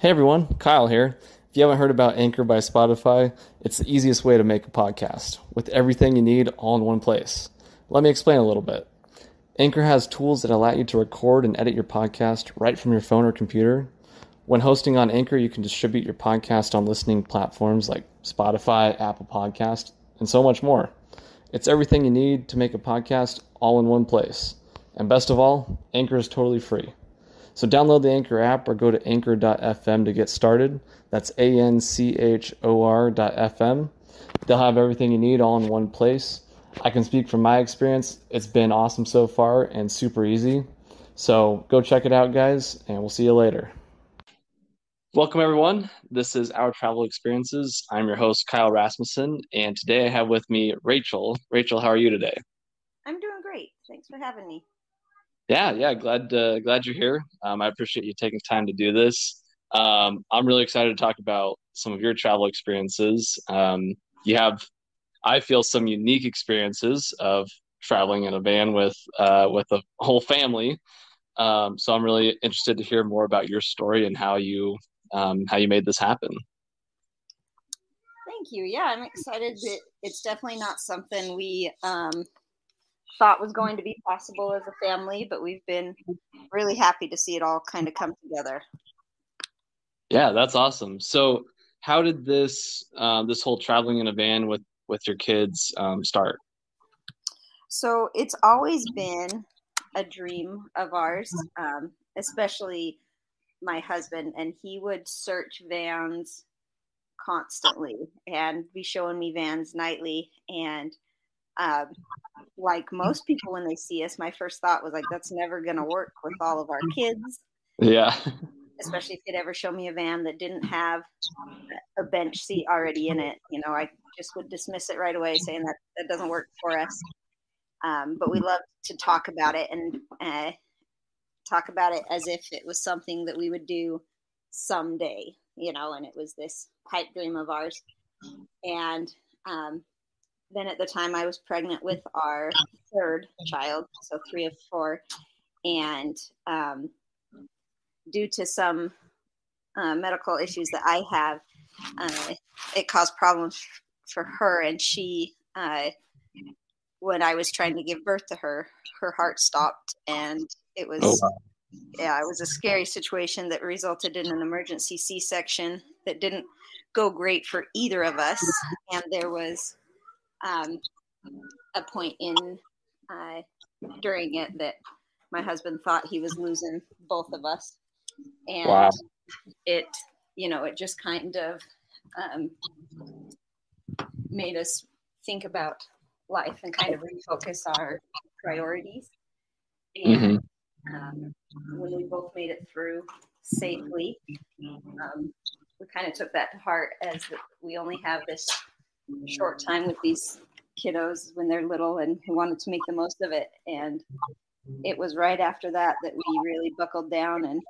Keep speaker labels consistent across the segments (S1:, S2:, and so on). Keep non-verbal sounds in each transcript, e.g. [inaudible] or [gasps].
S1: Hey everyone, Kyle here. If you haven't heard about Anchor by Spotify, it's the easiest way to make a podcast with everything you need all in one place. Let me explain a little bit. Anchor has tools that allow you to record and edit your podcast right from your phone or computer. When hosting on Anchor, you can distribute your podcast on listening platforms like Spotify, Apple Podcast, and so much more. It's everything you need to make a podcast all in one place. And best of all, Anchor is totally free. So download the Anchor app or go to anchor.fm to get started. That's A N C H O R.fm. They'll have everything you need all in one place. I can speak from my experience. It's been awesome so far and super easy. So go check it out, guys, and we'll see you later. Welcome, everyone. This is Our Travel Experiences. I'm your host, Kyle Rasmussen, and today I have with me Rachel. Rachel, how are you today?
S2: I'm doing great. Thanks for having me.
S1: Yeah, yeah, glad uh, glad you're here. Um, I appreciate you taking time to do this. Um, I'm really excited to talk about some of your travel experiences. Um, you have, I feel, some unique experiences of traveling in a van with uh, with a whole family. Um, so I'm really interested to hear more about your story and how you um, how you made this happen.
S2: Thank you. Yeah, I'm excited that it's definitely not something we um, thought was going to be possible as a family, but we've been really happy to see it all kind of come together.
S1: Yeah, that's awesome. So, how did this uh, this whole traveling in a van with with your kids um, start?
S2: So it's always been a dream of ours, um, especially my husband, and he would search vans constantly and be showing me vans nightly. And um, like most people, when they see us, my first thought was like, "That's never going to work with all of our kids."
S1: Yeah.
S2: Especially if they'd ever show me a van that didn't have a bench seat already in it, you know, I just would dismiss it right away, saying that that doesn't work for us. Um, but we love to talk about it and uh, talk about it as if it was something that we would do someday, you know, and it was this pipe dream of ours. And um, then at the time I was pregnant with our third child, so three of four, and um, due to some uh, medical issues that I have, uh, it caused problems for her, and she, uh, when I was trying to give birth to her, her heart stopped, and it was. Oh, wow. Yeah, it was a scary situation that resulted in an emergency C section that didn't go great for either of us. And there was um, a point in uh, during it that my husband thought he was losing both of us, and wow. it you know it just kind of um, made us think about life and kind of refocus our priorities. And mm-hmm. um, when we both made it through safely, um, we kind of took that to heart as we only have this short time with these kiddos when they're little and wanted to make the most of it. And it was right after that that we really buckled down and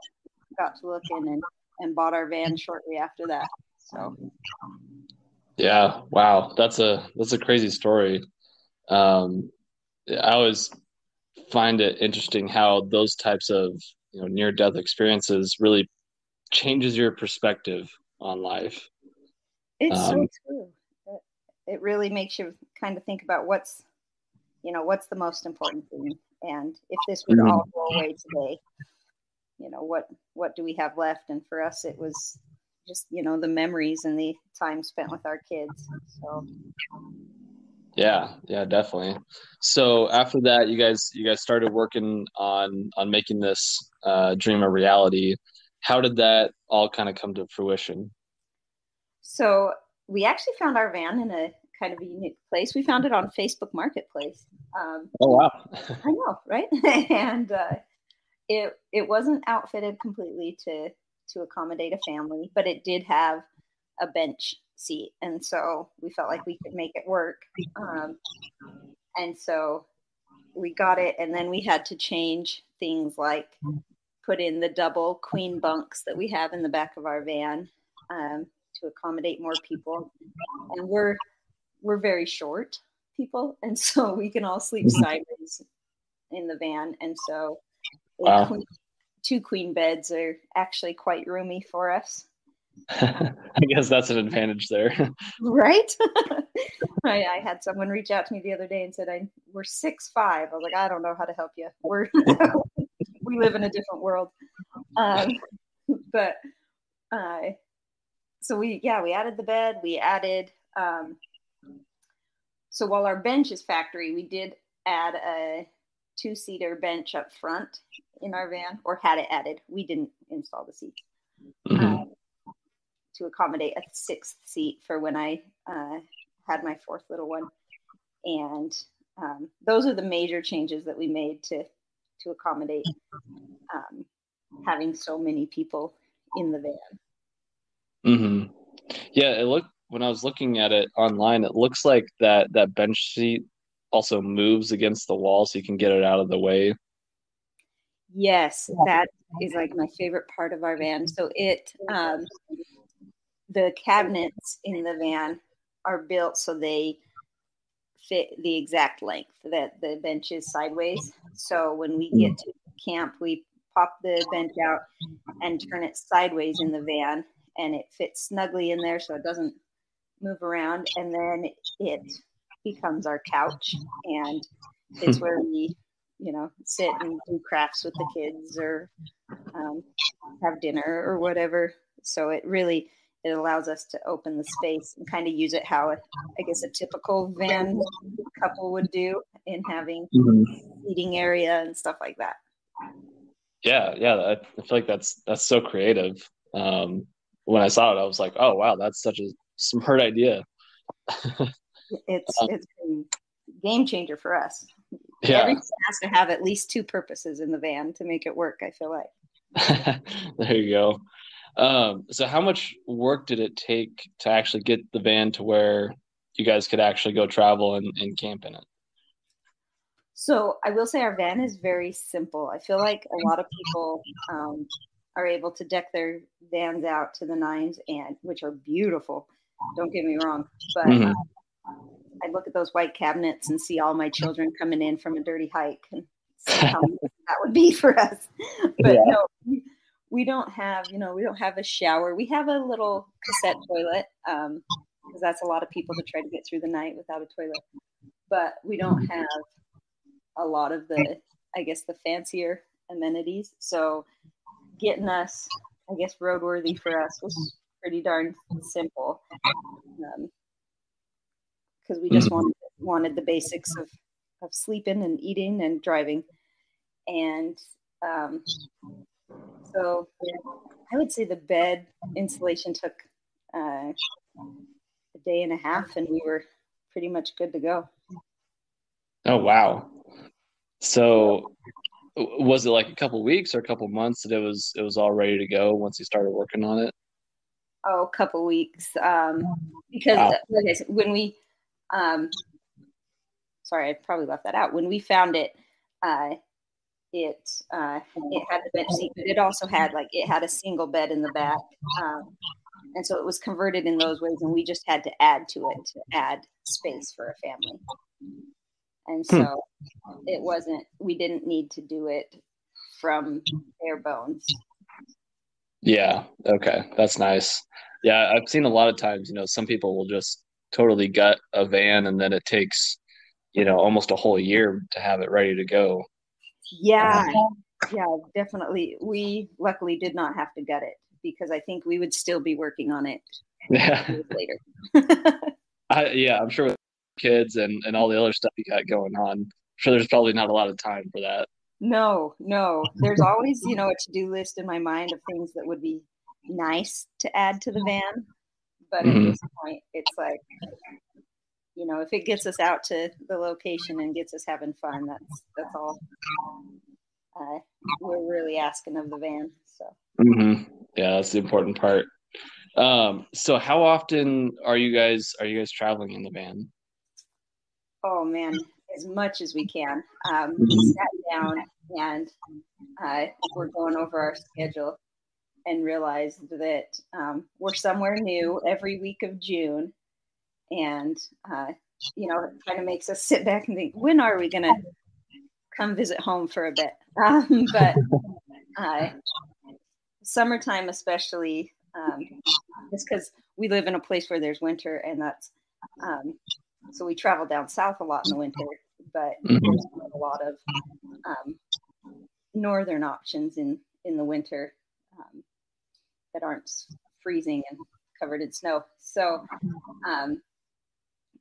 S2: got to looking and, and bought our van shortly after that. So
S1: yeah, wow, that's a that's a crazy story. Um, I always find it interesting how those types of you know near death experiences really changes your perspective on life.
S2: It's um, so true it really makes you kind of think about what's you know what's the most important thing? And if this would mm-hmm. all go away today you know what what do we have left? And for us it was just you know the memories and the time spent with our kids. So.
S1: Yeah yeah definitely. So after that you guys you guys started working on on making this uh, dream a reality. How did that all kind of come to fruition?
S2: So we actually found our van in a kind of a unique place. We found it on Facebook Marketplace.
S1: Um, oh wow! [laughs]
S2: I know, right? [laughs] and uh, it it wasn't outfitted completely to to accommodate a family, but it did have a bench seat, and so we felt like we could make it work. Um, and so we got it, and then we had to change things like put in the double queen bunks that we have in the back of our van. Um, to accommodate more people. And we're we're very short people, and so we can all sleep mm-hmm. sideways in the van. And so wow. queen, two queen beds are actually quite roomy for us. [laughs]
S1: I guess that's an advantage there. [laughs]
S2: right? [laughs] I, I, had someone reach out to me the other day and said, I, we're six five. I was like, I don't know how to help you. We're we live in a different world. Um, but uh, so we yeah, we added the bed, we added um, so while our bench is factory, we did add a two seater bench up front in our van or had it added. We didn't install the seat. Mm-hmm. Um, to accommodate a sixth seat for when I uh, had my fourth little one. And um, those are the major changes that we made to to accommodate um, having so many people in the van.
S1: Mm-hmm. Yeah, it looked when I was looking at it online, it looks like that that bench seat also moves against the wall, so you can get it out of the way.
S2: Yes, that is like my favorite part of our van. So it um, the cabinets in the van are built so they fit the exact length that the bench is sideways. So when we get to camp, we pop the bench out and turn it sideways in the van and it fits snugly in there so it doesn't move around and then it becomes our couch and it's where we you know sit and do crafts with the kids or um, have dinner or whatever so it really it allows us to open the space and kind of use it how I guess a typical van couple would do in having mm-hmm. eating area and stuff like that.
S1: Yeah, yeah, I, I feel like that's that's so creative. Um, when I saw it, I was like, oh wow, that's such a smart idea. [laughs]
S2: it's um, it's a game changer for us. Yeah. Everything has to have at least two purposes in the van to make it work. I feel like. [laughs]
S1: there you go. Um, so how much work did it take to actually get the van to where you guys could actually go travel and, and camp in it?
S2: So I will say our van is very simple. I feel like a lot of people um, are able to deck their vans out to the nines, and which are beautiful. Don't get me wrong, but mm-hmm. I look at those white cabinets and see all my children coming in from a dirty hike, and [laughs] how that would be for us. But yeah. no, we don't have, you know, we don't have a shower. We have a little cassette toilet Um because um, that's a lot of people to try to get through the night without a toilet. But we don't have a lot of the, I guess, the fancier amenities. So getting us, I guess, roadworthy for us was pretty darn simple because um, we just wanted wanted the basics of of sleeping and eating and driving, and um, so I would say the bed installation took uh, a day and a half, and we were pretty much good to go.
S1: Oh wow! So was it like a couple weeks or a couple months that it was it was all ready to go once he started working on it?
S2: Oh, a couple weeks. Um, because wow. said, when we, um, sorry, I probably left that out. When we found it, uh, it uh, it had the bench seat, but it also had like it had a single bed in the back, um, and so it was converted in those ways. And we just had to add to it to add space for a family. And hmm. so hmm. it wasn't. We didn't need to do it from bare bones.
S1: Yeah. Okay. That's nice. Yeah, I've seen a lot of times. You know, some people will just totally gut a van, and then it takes you know almost a whole year to have it ready to go
S2: yeah, yeah, definitely. We luckily did not have to gut it because I think we would still be working on it [laughs]
S1: yeah. later. [laughs] I, yeah, I'm sure kids and, and all the other stuff you got going on, I'm sure there's probably not a lot of time for that.
S2: No, no. There's always, you know, a to do list in my mind of things that would be nice to add to the van. But mm-hmm. at this point, it's like you know, if it gets us out to the location and gets us having fun, that's that's all uh, we're really asking of the van. So
S1: mm-hmm. yeah, that's the important part. Um, so how often are you guys are you guys traveling in the van?
S2: Oh man, as much as we can. Um, we mm-hmm. sat down and uh, we're going over our schedule and realized that um, we're somewhere new every week of June and uh, you know, it kind of makes us sit back and think, when are we going to come visit home for a bit? [laughs] Um, but uh, summertime, especially, um, just because we live in a place where there's winter, and that's um, so we travel down south a lot in the winter, but
S1: Mhm.
S2: there's a lot of um, northern options in in the winter um, that aren't freezing and covered in snow. So, um,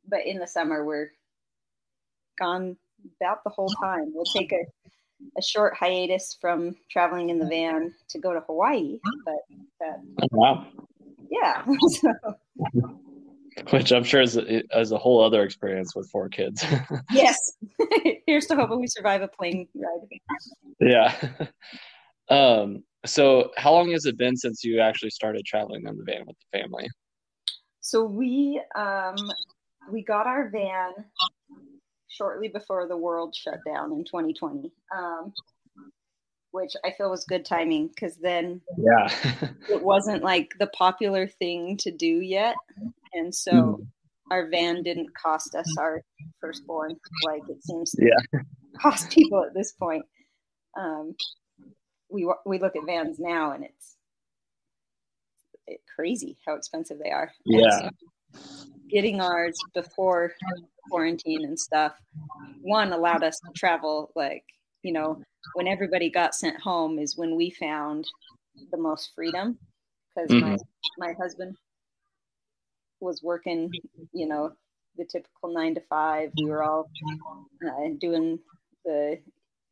S2: but in the summer we're gone about the whole time. We'll take a a short hiatus from traveling in the van to go to Hawaii, but that,
S1: Oh, wow.
S2: yeah. [laughs] so, [laughs]
S1: Which I'm sure is a, is a whole other experience with four kids. [laughs]
S2: yes. [laughs] Here's to hoping we survive a plane ride.
S1: yeah. Um, so how long has it been since you actually started traveling in the van with the family?
S2: So we um, we got our van shortly before the world shut down in 2020, um, which I feel was good timing because then
S1: Yeah.
S2: it wasn't like the popular thing to do yet, and so
S1: Mhm.
S2: our van didn't cost us our firstborn like it seems to
S1: Yeah. [laughs]
S2: cost people at this point. Um, we we look at vans now and it's it, crazy how expensive they are.
S1: Yeah.
S2: so getting ours before quarantine and stuff, one allowed us to travel like you know when everybody got sent home is when we found the most freedom because my my husband was working you know the typical nine to five we were all uh, doing the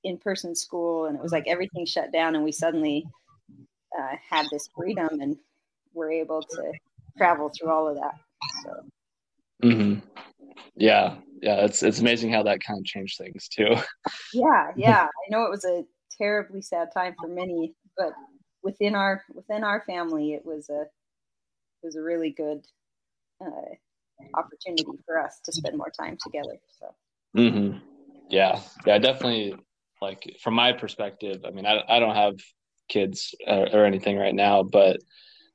S2: in-person school and it was like everything shut down and we suddenly uh, had this freedom and were able to travel through all of that so
S1: hmm Yeah. Yeah. It's it's amazing how that kind of changed things too.
S2: yeah [laughs] yeah i know it was a terribly sad time for many but within our within our family it was a it was a really good uh, opportunity for us to spend more time together so
S1: hmm Yeah. Yeah. Definitely. Like from my perspective, I mean, I I don't have kids or, or anything right now, but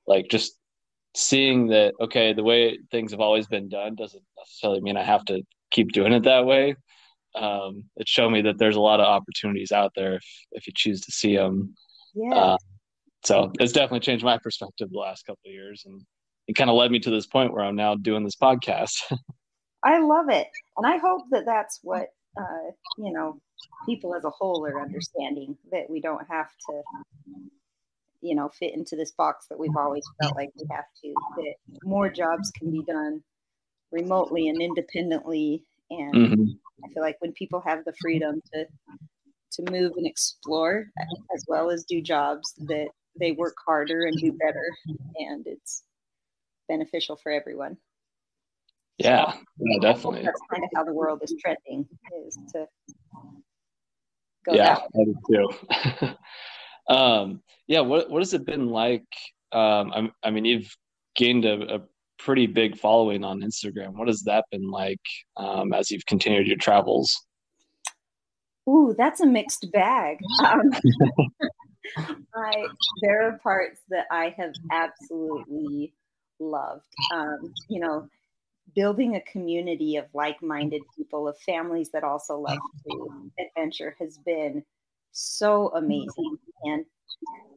S1: like just seeing that okay, the way things have always been done doesn't necessarily mean I have to keep doing it that way. Um, it showed me that there's a lot of opportunities out there if if you choose to see them.
S2: yeah
S1: Uh, so it's definitely changed my perspective the last couple of years, and it kind of led me to this point where I'm now doing this podcast. [laughs]
S2: I love it, and I hope that that's what uh, you know people as a whole are understanding that we don't have to, you know, fit into this box that we've always felt like we have to. That more jobs can be done remotely and independently, and
S1: Mhm.
S2: I feel like when people have the freedom to to move and explore as well as do jobs, that they work harder and do better, and it's beneficial for everyone.
S1: Yeah, yeah, definitely.
S2: That's kind of how the world is trending, is to go
S1: yeah,
S2: that way.
S1: I do too. [laughs] um, yeah, what what has it been like? Um, I, I mean, you've gained a, a pretty big following on Instagram. What has that been like um, as you've continued your travels?
S2: Ooh, that's a mixed bag. [laughs] Um, [laughs] I there are parts that I have absolutely loved. Um, you know, building a community of like-minded people, of families that also love to adventure, has been so amazing. And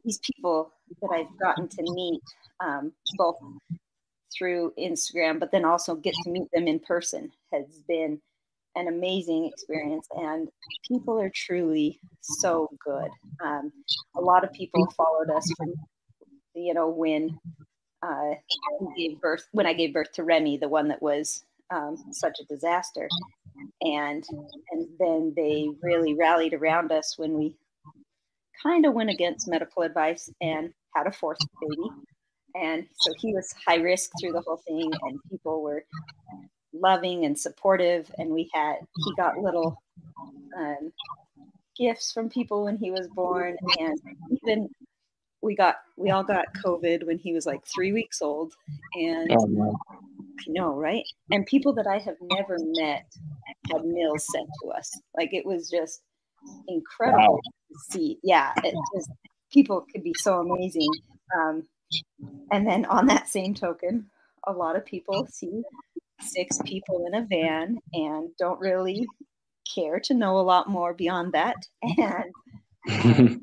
S2: these people that I've gotten to meet, um, both through Instagram, but then also get to meet them in person, has been an amazing experience. And people are truly so good. Um, a lot of people followed us from, you know, when uh, gave birth, when I gave birth to Remy, the one that was um, such a disaster, and and then they really rallied around us when we kind of went against medical advice and had a fourth baby. And so he was high risk through the whole thing, and people were loving and supportive. And we had, he got little um, gifts from people when he was born. And even we got, we all got COVID when he was like three weeks old. And
S1: Oh, no.
S2: I know, right? And people that I have never met had meals sent to us. Like it was just incredible
S1: Wow.
S2: to see. Yeah, it just people could be so amazing. Um, and then on that same token, a lot of people see six people in a van and don't really care to know a lot more beyond that. [laughs] And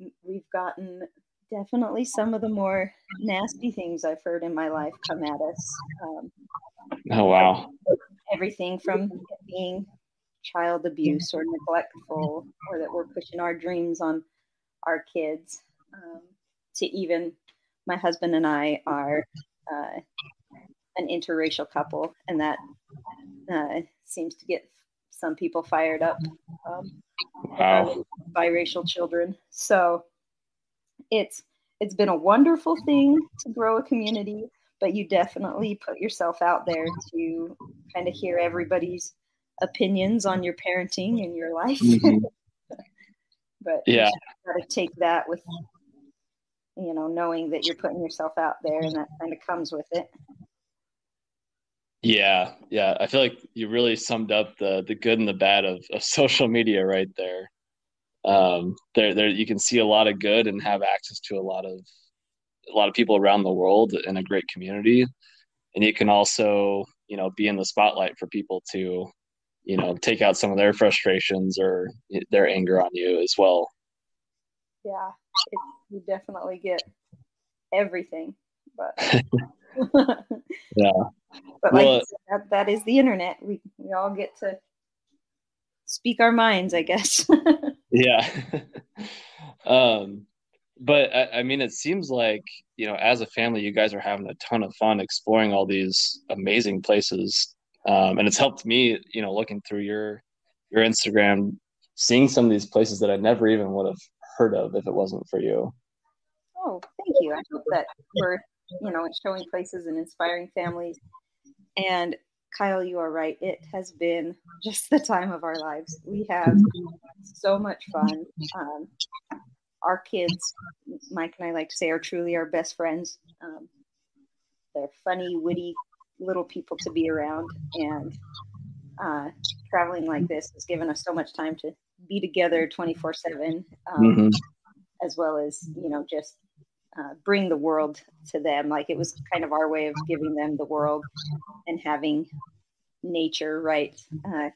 S2: [laughs] we've gotten definitely some of the more nasty things I've heard in my life come at us. Um,
S1: oh wow!
S2: Everything from being child abuse or neglectful, or that we're pushing our dreams on our kids, um, to even my husband and I are uh, an interracial couple, and that uh, seems to get some people fired up. Um,
S1: wow.
S2: Biracial children. So it's it's been a wonderful thing to grow a community, but you definitely put yourself out there to kind of hear everybody's opinions on your parenting and your life. Mm-hmm. [laughs] but
S1: yeah,
S2: got to take that with you know knowing that you're putting yourself out there, and that kind of comes with it.
S1: Yeah, yeah. I feel like you really summed up the the good and the bad of, of [laughs] social media right there. Um, there, there, you can see a lot of good and have access to a lot of a lot of people around the world in a great community, and you can also, you know, be in the spotlight for people to, you know, take out some of their frustrations or their anger on you as well.
S2: Yeah, it, you definitely get everything, but [laughs] [laughs]
S1: yeah.
S2: But like well, said, that, that is the internet. We we all get to speak our minds, I guess. [laughs]
S1: yeah. [laughs] um, but I, I, mean, it seems like you know, as a family, you guys are having a ton of fun exploring all these amazing places, um, and it's helped me, you know, looking through your your Instagram, seeing some of these places that I never even would have heard of if it wasn't for you.
S2: Oh, thank you. I hope that we're you know showing places and inspiring families and Kyle, you are right. It has been just the time of our lives. We have so much fun. Um, our kids, Mike and I like to say, are truly our best friends. Um, they're funny, witty little people to be around, and uh, traveling like this has given us so much time to be together 24 um, 7 mm-hmm. as well as you know just uh, bring the world to them. Like it was kind of our way of giving them the world and having nature right, uh,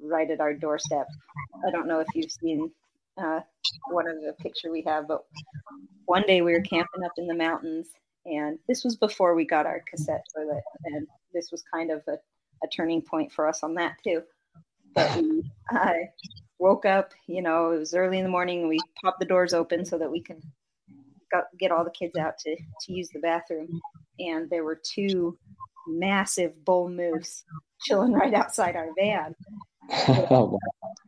S2: right at our doorstep. I don't know if you've seen uh, one of the picture we have, but one day we were camping up in the mountains, and this was before we got our cassette toilet, and this was kind of a, a turning point for us on that too. But we I woke up, you know, it was early in the morning. We popped the doors open so that we can got, get all the kids out to, to use the bathroom. And there were two massive bull moose chilling right outside our van. [laughs]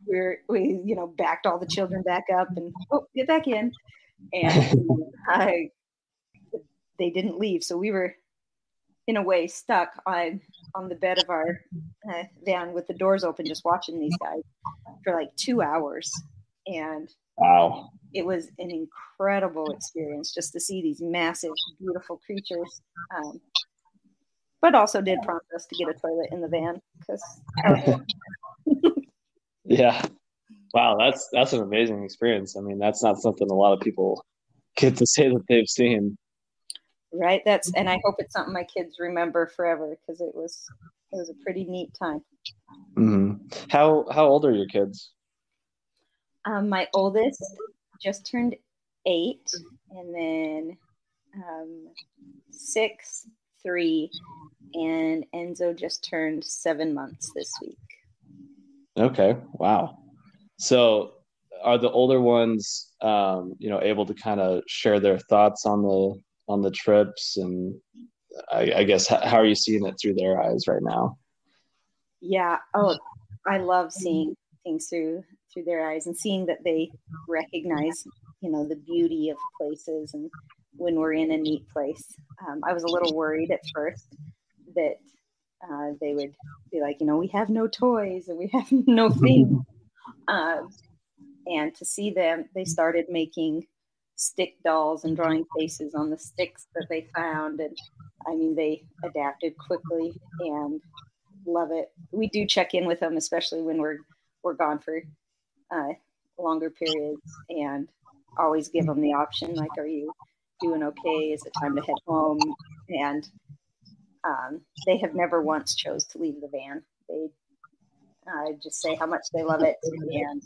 S2: we're, we, you know, backed all the children back up and, oh, get back in. And [laughs] I, they didn't leave. So we were, in a way, stuck on on the bed of our uh, van with the doors open, just watching these guys for like two hours. And
S1: wow,
S2: it was an incredible experience just to see these massive, beautiful creatures. Um, but also did prompt us to get a toilet in the van because. [laughs]
S1: yeah, wow, that's that's an amazing experience. I mean, that's not something a lot of people get to say that they've seen.
S2: Right. That's and I hope it's something my kids remember forever because it was it was a pretty neat time.
S1: Mm-hmm. How how old are your kids?
S2: Um, my oldest just turned eight, and then um, six, three, and Enzo just turned seven months this week.
S1: Okay, wow. So, are the older ones, um, you know, able to kind of share their thoughts on the on the trips, and I, I guess how are you seeing it through their eyes right now?
S2: Yeah. Oh, I love seeing things through through their eyes and seeing that they recognize you know the beauty of places and when we're in a neat place. Um, i was a little worried at first that uh, they would be like you know we have no toys and we have [laughs] no things. [laughs] Um, and to see them they started making stick dolls and drawing faces on the sticks that they found and i mean they adapted quickly and love it. We do check in with them especially when we're we're gone for uh, longer periods and always give them the option like, are you doing okay? Is it time to head home? And um, they have never once chose to leave the van. They uh, just say how much they love it and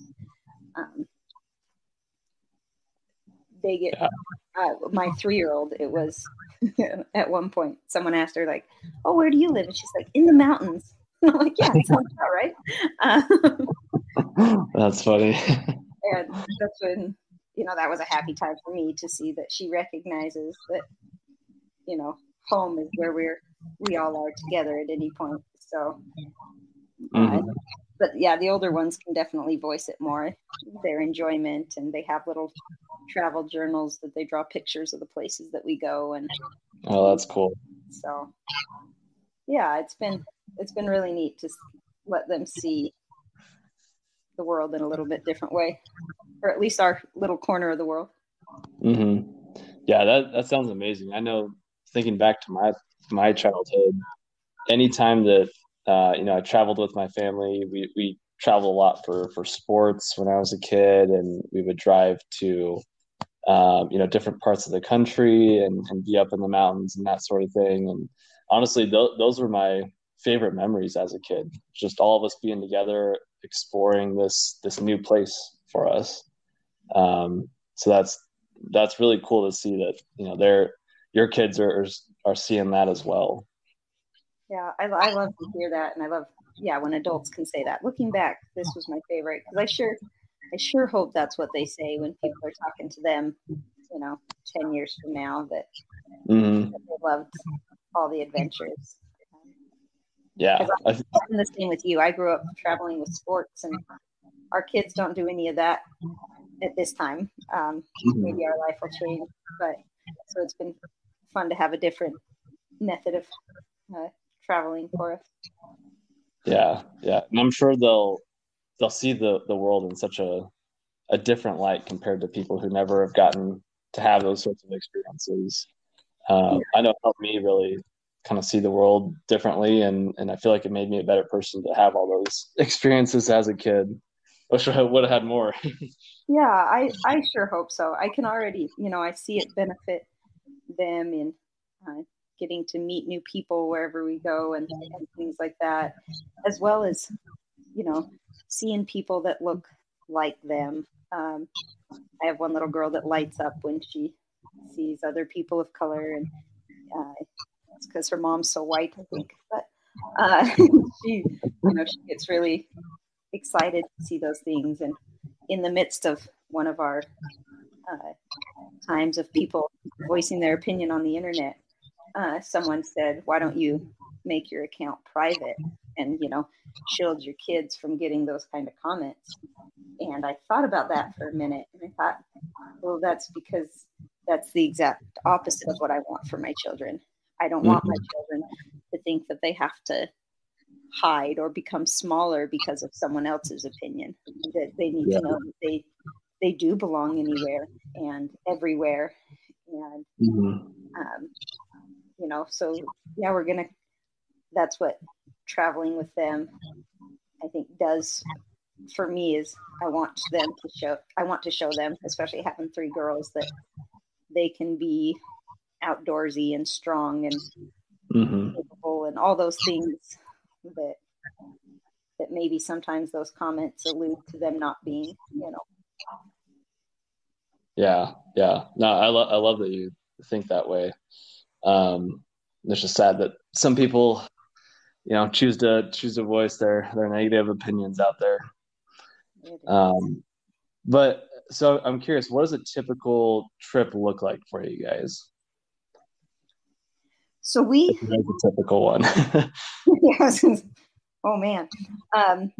S2: um, they get uh, my three year old. It was [laughs] at one point someone asked her like, "Oh, where do you live?" And she's like, "In the mountains." And [laughs] I'm like, "Yeah, sounds about right." [laughs]
S1: Um, [gasps] that's funny. [laughs]
S2: and that's when you know that was a happy time for me to see that she recognizes that you know home is where we're we all are together at any point. So. Uh, mm-hmm but yeah, the older ones can definitely voice it more, their enjoyment, and they have little travel journals that they draw pictures of the places that we go. And
S1: oh, that's cool.
S2: So, yeah, it's been it's been really neat to let them see the world in a little bit different way, or at least our little corner of the world.
S1: Hmm. Yeah, that that sounds amazing. I know. Thinking back to my my childhood, anytime that uh, you know, I traveled with my family. We we traveled a lot for for sports when I was a kid, and we would drive to um, you know different parts of the country and, and be up in the mountains and that sort of thing. And honestly, th- those were my favorite memories as a kid. Just all of us being together, exploring this this new place for us. Um, so that's that's really cool to see that you know they're your kids are are seeing that as well.
S2: Yeah, I, I love to hear that, and I love yeah when adults can say that. Looking back, this was my favorite because I sure I sure hope that's what they say when people are talking to them. You know, ten years from now, that, mm-hmm. that they loved all the adventures.
S1: Yeah,
S2: I'm, I'm the same with you. I grew up traveling with sports, and our kids don't do any of that at this time. Um, mm-hmm. Maybe our life will change, but so it's been fun to have a different method of uh, traveling for us.
S1: Yeah, yeah, and I'm sure they'll they'll see the the world in such a a different light compared to people who never have gotten to have those sorts of experiences. Uh, I know it helped me really kind of see the world differently, and and I feel like it made me a better person to have all those [laughs] experiences as a kid. Wish I would have had more. [laughs]
S2: yeah, I [laughs] I sure hope so. I can already, you know, I see it benefit them in uh, getting to meet new people wherever we go and, and things like that, as well as, you know, seeing people that look like them. Um, I have one little girl that lights up when she sees other people of color, and uh, it's because her mom's so white, I think. But uh, [laughs] she, you know, she gets really excited to see those things, and in the midst of one of our uh, times of people voicing their opinion on the internet, uh, someone said, "Why don't you make your account private and you know shield your kids from getting those kind of comments?" And I thought about that for a minute, and I thought, well, that's because that's the exact opposite of what I want for my children. I don't mm-hmm. want my mm-hmm. children to think that they have to hide or become smaller because of someone else's opinion. That they need yeah. to know that they they do belong anywhere and everywhere. And mm-hmm. um, you know so yeah we're gonna that's what traveling with them i think does for me is i want them to show i want to show them especially having three girls that they can be outdoorsy and strong and mm-hmm. capable and all those things that that maybe sometimes those comments allude to them not being you know
S1: yeah yeah no i love i love that you think that way um, it's just sad that some people, you know, choose to choose to voice their their negative opinions out there. Um, but so I'm curious, what does a typical trip look like for you guys?
S2: So we
S1: a typical one. [laughs]
S2: yes. [laughs] Oh man. Um,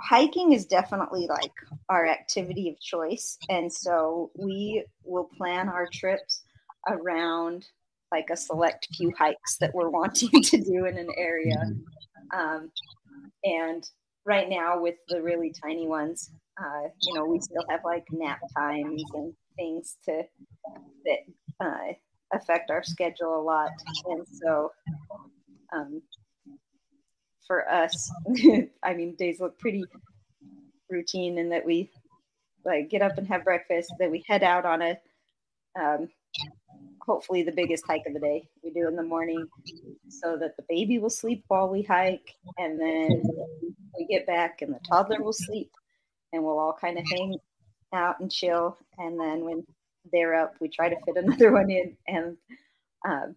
S2: hiking is definitely like our activity of choice. And so we will plan our trips around like a select few hikes that we're [laughs] wanting to do in an area. Um, and right now, with the really tiny ones, uh, you know, we still have like nap times and things to that uh, affect our schedule a lot. And so, um, for us, [laughs] I mean, days look pretty routine in that we like get up and have breakfast, then we head out on a um, hopefully the biggest hike of the day we do in the morning so that the baby will sleep while we hike and then we get back and the toddler will sleep and we'll all kind of hang out and chill. And then when they're up, we try to fit another [laughs] one in. And um,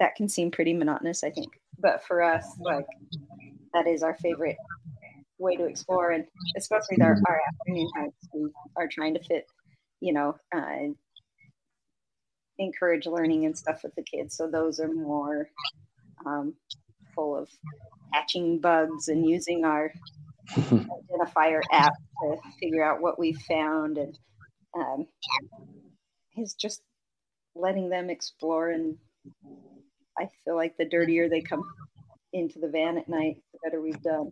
S2: that can seem pretty monotonous, I think. But for us, like, that is our favorite way to explore. And especially our, our afternoon hikes, we are trying to fit, you know, uh, encourage learning and stuff with the kids. So those are more um, full of catching bugs and using our [laughs] identifier app to figure out what we found and um, is just letting them explore and i feel like the dirtier they come into the van at night the better we've done.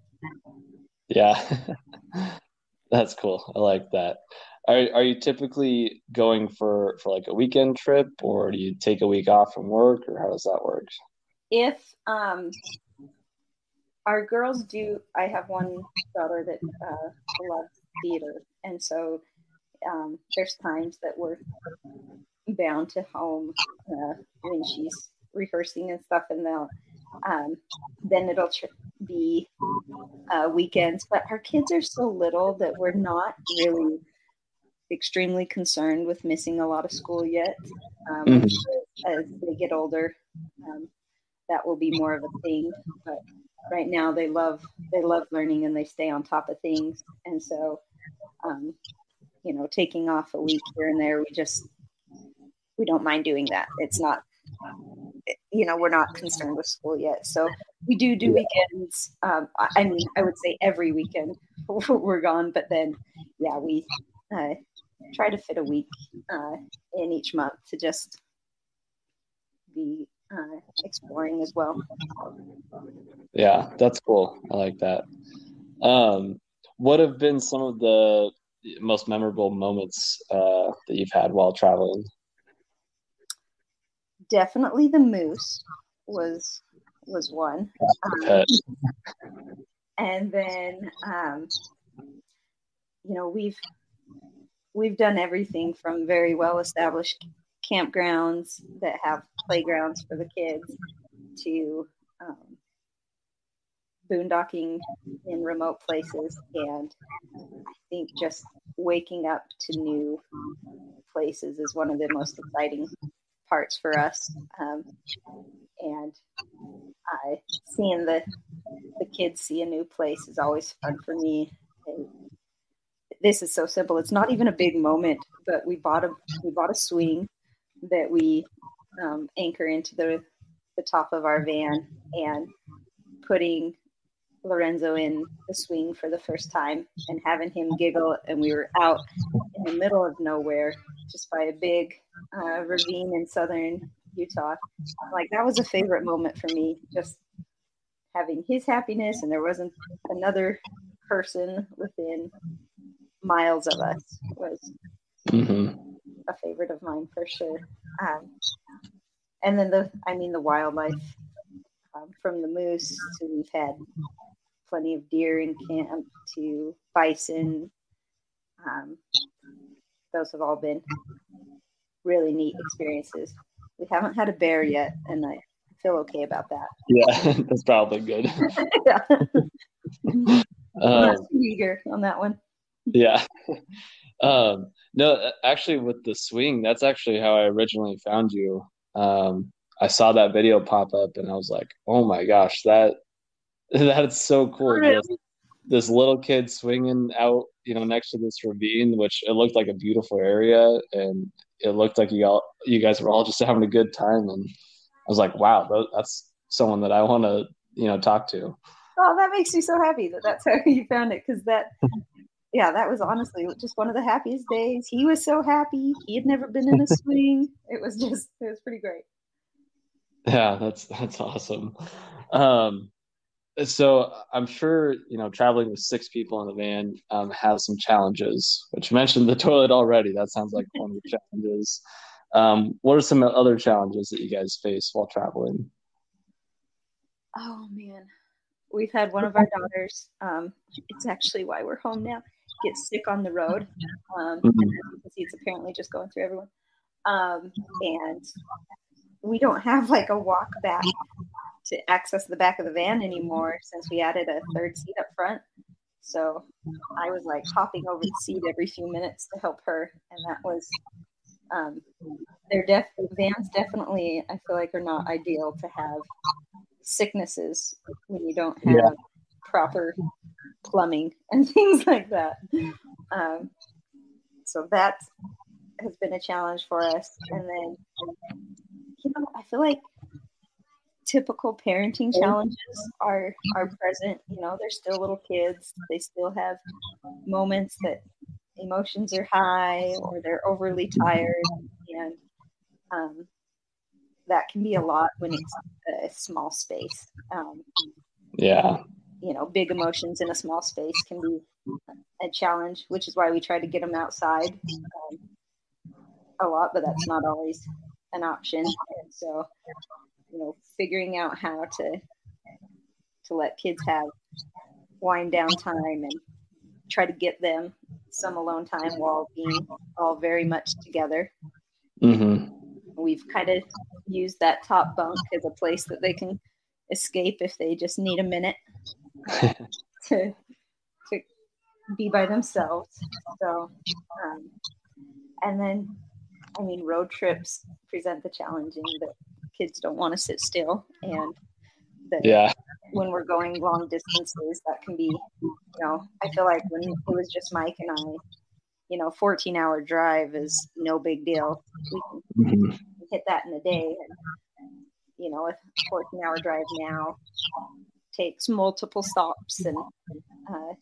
S1: Yeah. [laughs] That's cool. I like that. Are, are you typically going for for like a weekend trip or do you take a week off from work or how does that work?
S2: If um our girls do i have one daughter that uh, loves theater and so um, there's times that we're bound to home uh, when she's rehearsing and stuff and they'll um, then it'll tr- be uh, weekends. But our kids are so little that we're not really extremely concerned with missing a lot of school yet. Um, mm-hmm. as they get older um, that will be more of a thing. But right now they love they love learning and they stay on top of things. And so um, you know taking off a week here and there we just we don't mind doing that it's not you know we're not concerned with school yet so we do do weekends um, i mean i would say every weekend [laughs] we're gone but then yeah we uh, try to fit a week uh, in each month to just be uh, exploring as well.
S1: Yeah, that's cool. I like that. Um, what have been some of the most memorable moments uh, that you've had while traveling?
S2: Definitely the moose was was one. Um, and then um, you know we've we've done everything from very well established campgrounds that have playgrounds for the kids to um, boondocking in remote places and i think just waking up to new places is one of the most exciting parts for us. Um, and I, seeing the the kids see a new place is always fun for me. And this is so simple. It's not even a big moment but we bought a we bought a swing that we um, anchor into the, the top of our van and putting Lorenzo in the swing for the first time and having him giggle. And we were out in the middle of nowhere, just by a big uh, ravine in southern Utah. Like that was a favorite moment for me, just having his happiness, and there wasn't another person within miles of us was mm-hmm a favorite of mine for sure. Um, and then the, I mean, the wildlife um, from the moose to we've had plenty of deer in camp to bison. Um, those have all been really neat experiences. We haven't had a bear yet, and I feel okay about that. [laughs]
S1: Yeah, that's probably good. [laughs] yeah. [laughs]
S2: um, eager on that one.
S1: Yeah. Um, no, actually, with the swing, that's actually how I originally found you. Um, I saw that video pop up, and I was like, "Oh my gosh, that [laughs] that is so cool!" Just this little kid swinging out, you know, next to this ravine, which it looked like a beautiful area, and it looked like you all, you guys were all just having a good time, and I was like, "Wow, that's someone that I want to, you know, talk to."
S2: Oh, that makes me so happy that that's how [laughs] you found it, because that yeah, that was honestly just one of the happiest days. He was so happy. He had never been in a [laughs] swing. It was just, it was pretty great.
S1: Yeah, that's that's awesome. Um, so I'm sure you know traveling with six people in the van um, has some challenges. Which you mentioned the [laughs] toilet already. That sounds like one of the challenges. Um, what are some other challenges that you guys face while traveling?
S2: Oh man, we've had one of our daughters. Um, it's actually why we're home now get sick on the road. Um, mm-hmm. it's apparently just going through everyone. Um, and we don't have like a walk back to access the back of the van anymore since we added a third seat up front. So I was like hopping over the seat every few minutes to help her, and that was um, they're def vans definitely I feel like are not ideal to have sicknesses when you don't have yeah. proper plumbing [laughs] and things like that. Um, so that has been a challenge for us. And then, you know, I feel like typical parenting challenges are are present. You know, they're still little kids. They still have moments that emotions are high or they're overly tired, and um, that can be a lot when it's a small space. Um,
S1: yeah,
S2: you know, big emotions in a small space can be a challenge, which is why we try to get them outside um, a lot, but that's not always an option. And so, you know, figuring out how to to let kids have wind down time and try to get them some alone time while being all very much together.
S1: Mm-hmm.
S2: We've kind of used that top bunk as a place that they can escape if they just need a minute [laughs] to to be by themselves. So, um, and then, I mean, road trips present the challenge in that kids don't want to sit still, and that
S1: yeah,
S2: when we're going long distances, that can be, you know, I feel like when it was just Mike and I, you know, 14 hour drive is no big deal. We can mm-hmm. hit that in a day. And, you know, a 14 hour drive now takes multiple stops and uh,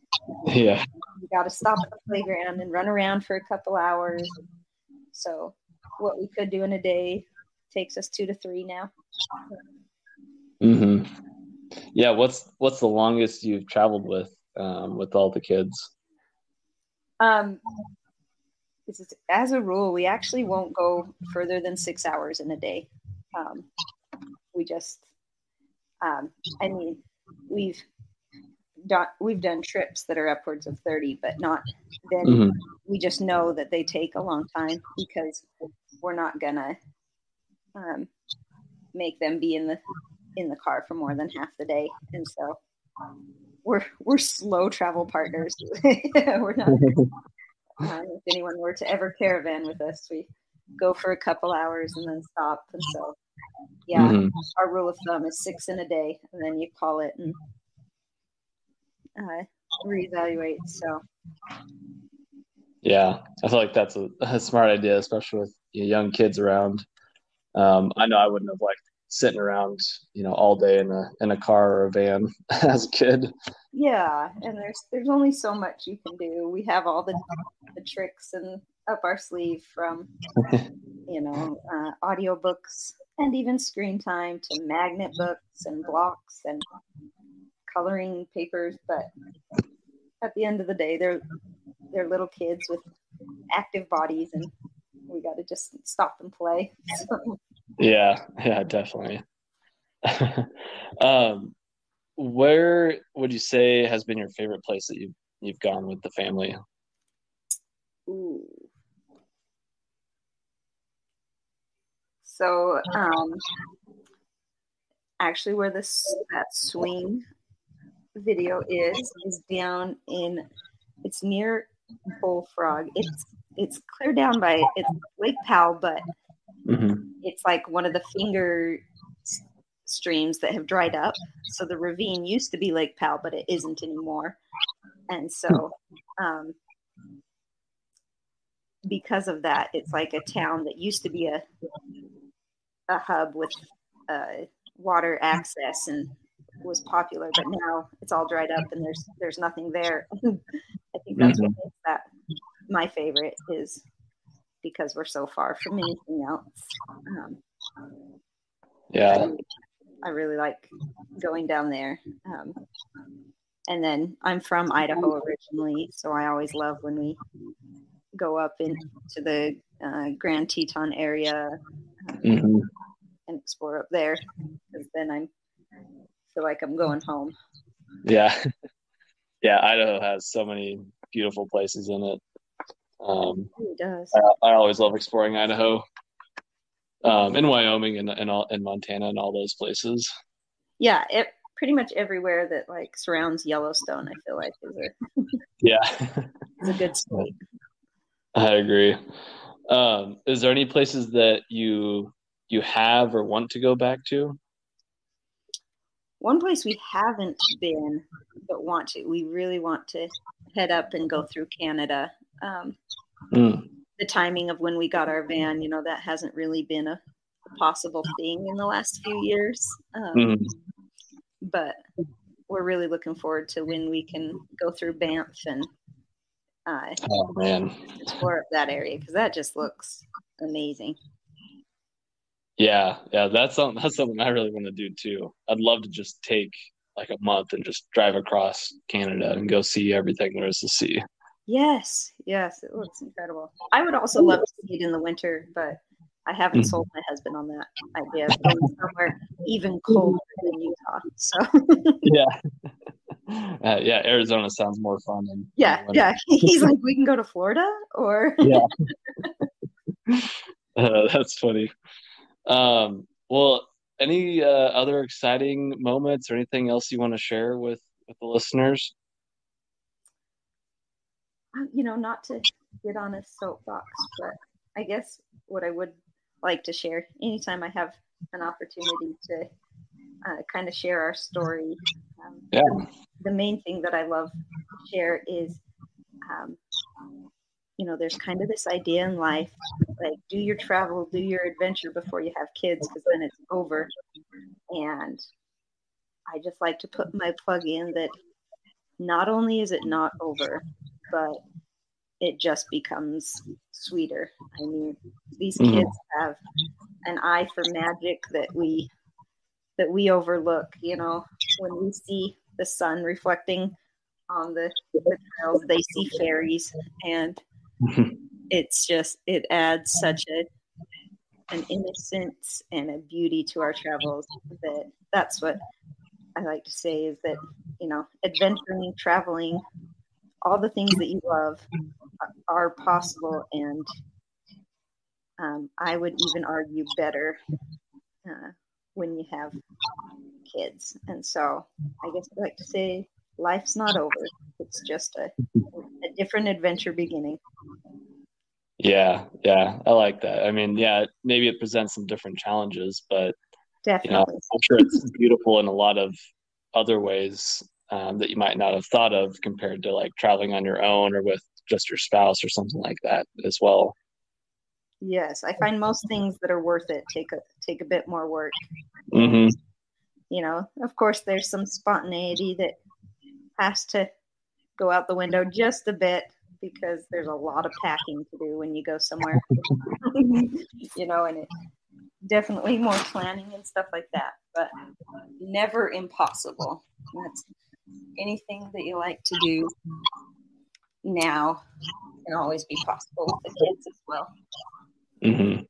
S1: yeah
S2: you got to stop at the playground and run around for a couple hours so what we could do in a day takes us two to three now
S1: mm-hmm. yeah what's what's the longest you've traveled with um, with all the kids
S2: um as a rule we actually won't go further than six hours in a day um, we just um, i mean we've done we've done trips that are upwards of 30 but not then mm-hmm. we just know that they take a long time because we're not gonna um, make them be in the in the car for more than half the day and so we're we're slow travel partners [laughs] we're not [laughs] um, if anyone were to ever caravan with us we go for a couple hours and then stop and so yeah, mm-hmm. our rule of thumb is six in a day, and then you call it and uh, reevaluate. So,
S1: yeah, I feel like that's a, a smart idea, especially with you know, young kids around. Um, I know I wouldn't have liked sitting around, you know, all day in a in a car or a van [laughs] as a kid.
S2: Yeah, and there's there's only so much you can do. We have all the the tricks and up our sleeve from [laughs] you know uh, audiobooks and even screen time to magnet books and blocks and coloring papers but at the end of the day they're they're little kids with active bodies and we got to just stop and play [laughs]
S1: yeah yeah definitely [laughs] um where would you say has been your favorite place that you've you've gone with the family
S2: Ooh. So um, actually, where this that swing video is is down in it's near Bullfrog. It's it's clear down by it's Lake Powell, but mm-hmm. it's like one of the finger streams that have dried up. So the ravine used to be Lake Powell, but it isn't anymore. And so um, because of that, it's like a town that used to be a a hub with uh, water access and was popular, but now it's all dried up and there's there's nothing there. [laughs] I think that's mm-hmm. what makes that my favorite is because we're so far from anything else. Um,
S1: yeah, I,
S2: really like going down there. Um, and then I'm from Idaho originally, so I always love when we go up into the uh, Grand Teton area
S1: mm-hmm.
S2: and explore up there because then I feel like I'm going home.
S1: Yeah, [laughs] yeah. Idaho has so many beautiful places in it. Um,
S2: it does.
S1: I, I, always love exploring Idaho, um, in Wyoming and and all in Montana and all those places.
S2: Yeah, it pretty much everywhere that like surrounds Yellowstone. I feel like is a [laughs]
S1: yeah,
S2: is a good state.
S1: I agree. Um, is there any places that you you have or want to go back to?
S2: One place we haven't been but want to. We really want to head up and go through Canada. Um, mm. The timing of when we got our van, you know, that hasn't really been a, possible thing in the last few years. Um, mm. But we're really looking forward to when we can go through Banff and uh,
S1: oh man,
S2: explore up that area because that just looks amazing.
S1: Yeah, yeah, that's something that's something I really want to do too. I'd love to just take like a month and just drive across Canada and go see everything there is to see.
S2: Yes, yes, it looks incredible. I would also love to see it in the winter, but I haven't mm-hmm. sold my husband on that idea somewhere even colder than Utah. So
S1: yeah, [laughs] uh, yeah, Arizona sounds more fun. Than,
S2: yeah, yeah. [laughs] He's like, we can go to Florida, or
S1: yeah. [laughs] Uh, that's funny. Um, well, any uh, other exciting moments or anything else you want to share with with the listeners?
S2: Uh, you know, not to get on a soapbox, but I guess what I would like to share anytime I have an opportunity to uh, kind of share our story. Um,
S1: yeah.
S2: The main thing that I love to share is, um, you know, there's kind of this idea in life like do your travel, do your adventure before you have kids, because then it's over. And I just like to put my plug in that not only is it not over, but it just becomes sweeter. I mean, these mm-hmm. kids have an eye for magic that we that we overlook. You know, when we see the sun reflecting on the, the tiles, they see fairies, and [laughs] it's just it adds such a an innocence and a beauty to our travels that that's what I like to say is that you know adventuring, traveling, all the things that you love are possible, and um, I would even argue better uh, when you have kids. And so I guess I like to say life's not over; it's just a, a different adventure beginning.
S1: Yeah, yeah, I like that. I mean, yeah, maybe it presents some different challenges, but
S2: definitely,
S1: you know, I'm sure it's beautiful in a lot of other ways um, that you might not have thought of compared to like traveling on your own or with just your spouse or something like that as well.
S2: Yes, I find most things that are worth it take a take a bit more work.
S1: Mm-hmm.
S2: You know, of course, there's some spontaneity that has to go out the window just a bit because there's a lot of packing to do when you go somewhere. [laughs] you know, and it definitely more planning and stuff like that, but never impossible. That's anything that you like to do now can always be possible with the kids as well.
S1: Mm-hmm.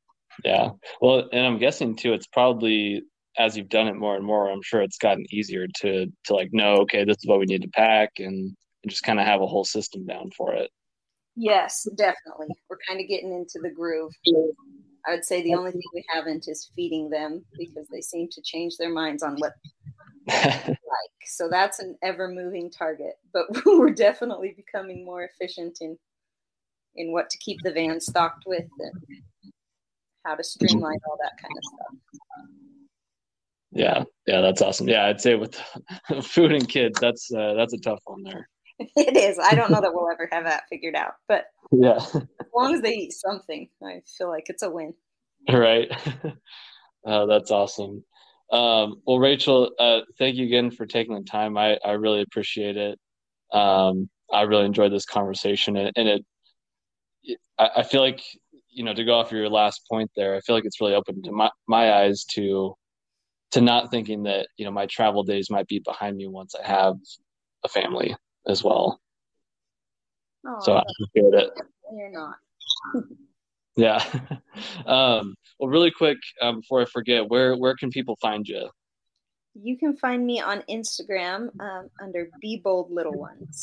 S1: Yeah. Well, and I'm guessing too, it's probably as you've done it more and more, I'm sure it's gotten easier to to like know, okay, this is what we need to pack and, and just kind of have a whole system down for it.
S2: Yes, definitely. We're kind of getting into the groove. I would say the only thing we haven't is feeding them because they seem to change their minds on what [laughs] like. So that's an ever moving target. But [laughs] we're definitely becoming more efficient in in what to keep the van stocked with and how to streamline all that kind of stuff.
S1: Yeah, yeah, that's awesome. Yeah, I'd say with [laughs] food and kids, that's uh, that's a tough one there. [laughs]
S2: it is. I don't know that we'll ever have that figured out, but
S1: yeah,
S2: as long as they eat something, I feel like it's a win.
S1: Right. uh, that's awesome. Um, well, Rachel, uh, thank you again for taking the time. I, I really appreciate it. Um, I really enjoyed this conversation, and, and it, it I, I, feel like you know to go off your last point there. I feel like it's really opened to my my eyes to to not thinking that you know my travel days might be behind me once I have a family as well. Oh, so I appreciate it.
S2: You're not. [laughs]
S1: yeah. [laughs] um, well, really quick um, before I forget, where where can people find you?
S2: You can find me on Instagram um, under Be Bold Little Ones.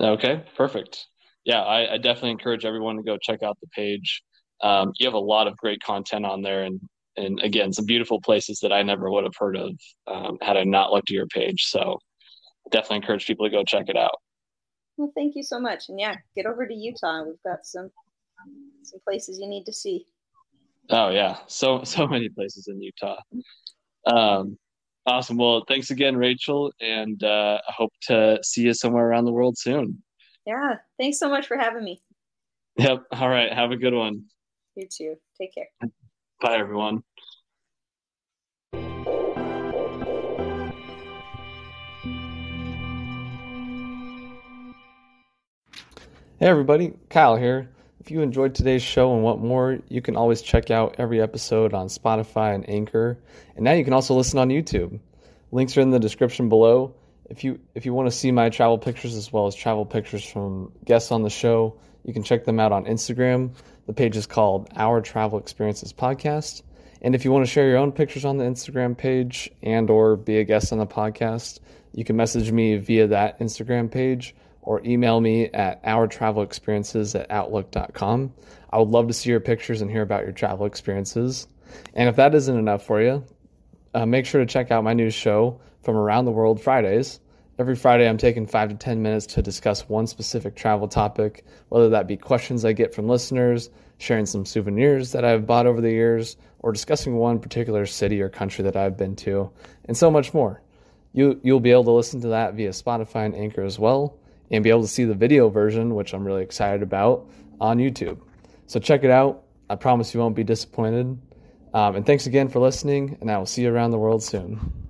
S1: Okay, perfect. Yeah, I, I, definitely encourage everyone to go check out the page. Um, you have a lot of great content on there, and and again, some beautiful places that I never would have heard of um, had I not looked at your page. So definitely encourage people to go check it out.
S2: Well, thank you so much. And yeah, get over to Utah. We've got some some places you need to see.
S1: Oh yeah, so [laughs] so many places in Utah. Um, awesome. Well, thanks again, Rachel, and uh, I hope to see you somewhere around the world soon.
S2: Yeah, thanks so much for having me.
S1: Yep. All right. Have a good one.
S2: You too. Take care.
S1: Bye, everyone. Hey, everybody. Kyle here. If you enjoyed today's show and want more, you can always check out every episode on Spotify and Anchor. And now you can also listen on YouTube. Links are in the description below. If you if you want to see my travel pictures as well as travel pictures from guests on the show, you can check them out on Instagram. The page is called Our Travel Experiences Podcast. And if you want to share your own pictures on the Instagram page and or be a guest on the podcast, you can message me via that Instagram page or email me at ourtravelexperiences at outlook.com. I would love to see your pictures and hear about your travel experiences. And if that isn't enough for you, uh, make sure to check out my new show from Around the World Fridays. Every Friday, I'm taking five to 10 minutes to discuss one specific travel topic, whether that be questions I get from listeners, sharing some souvenirs that I've bought over the years, or discussing one particular city or country that I've been to, and so much more. You, you'll be able to listen to that via Spotify and Anchor as well, and be able to see the video version, which I'm really excited about, on YouTube. So check it out. I promise you won't be disappointed. Um, and thanks again for listening, and I will see you around the world soon.